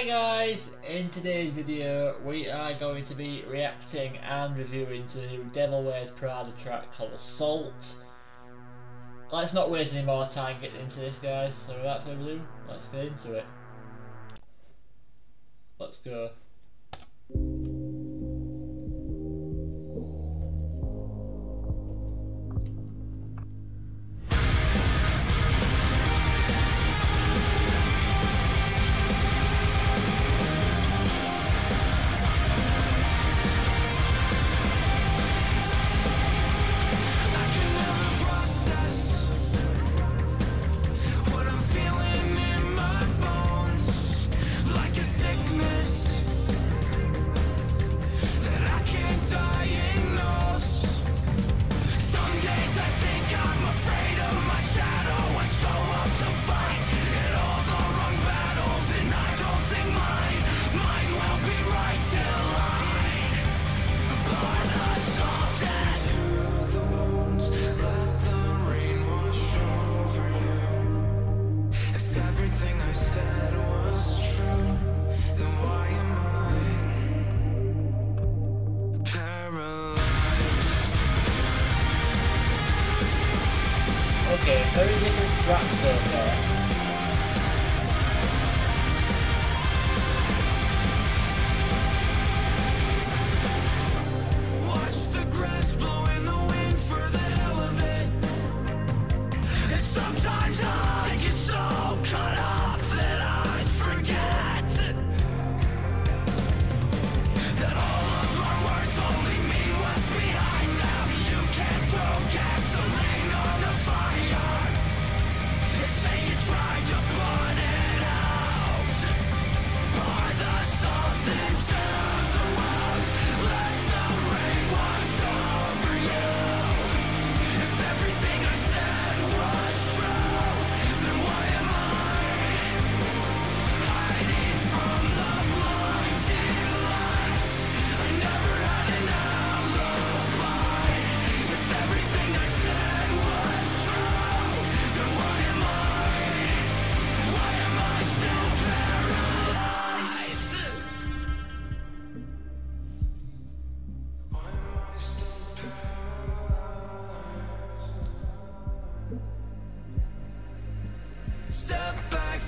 Hi guys, in today's video we are going to be reacting and reviewing to Wears Prada track called Assault. Let's not waste any more time getting into this guys, so without further ado, let's get into it. Let's go. Very little over there.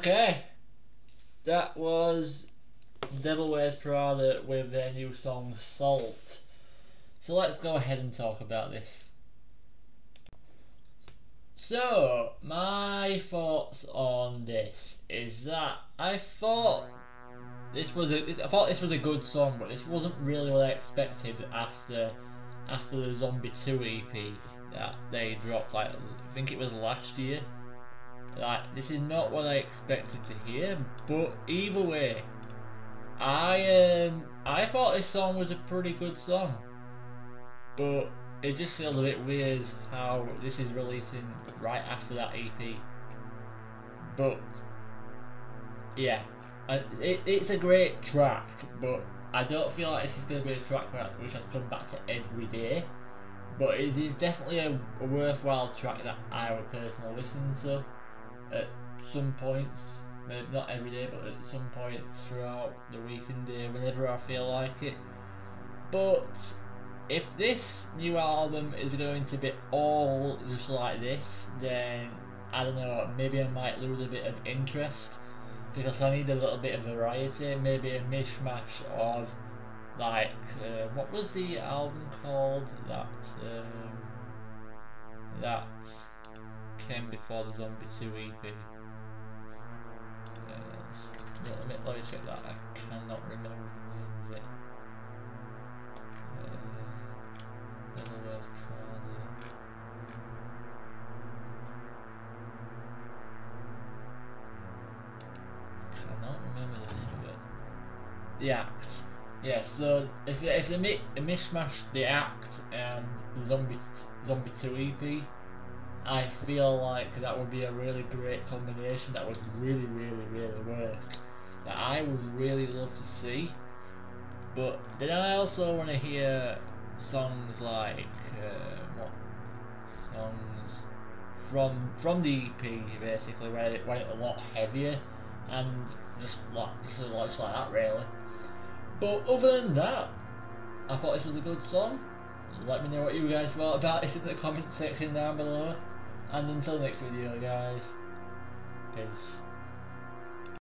Okay, that was Devil Wears Prada with their new song Salt. So let's go ahead and talk about this. So, my thoughts on this is that I thought this was a I thought this was a good song, but this wasn't really what I expected after after the Zombie 2 EP that they dropped like I think it was last year. Like this is not what I expected to hear, but either way, I um I thought this song was a pretty good song, but it just feels a bit weird how this is releasing right after that EP. But yeah, I, it, it's a great track, but I don't feel like this is going to be a track that which I'd come back to every day. But it is definitely a, a worthwhile track that I would personally listen to at some points. Maybe not every day, but at some points throughout the week and day, whenever I feel like it. But if this new album is going to be all just like this, then I don't know, maybe I might lose a bit of interest because I need a little bit of variety, maybe a mishmash of like uh, what was the album called that um, that came before the Zombie 2 EP. Uh, let, me, let me check that. I cannot remember the name of it. Uh. Cannot remember the name of it. The Act. Yeah, so if if they mi- mishmash the Act and the Zombie Zombie 2 EP, I feel like that would be a really great combination that would really, really, really work. That I would really love to see. But then I also want to hear songs like uh, what songs from from the EP basically where it went a lot heavier and just like just a just like that really. But other than that, I thought this was a good song. Let me know what you guys thought about it in the comment section down below. And until next video guys, peace.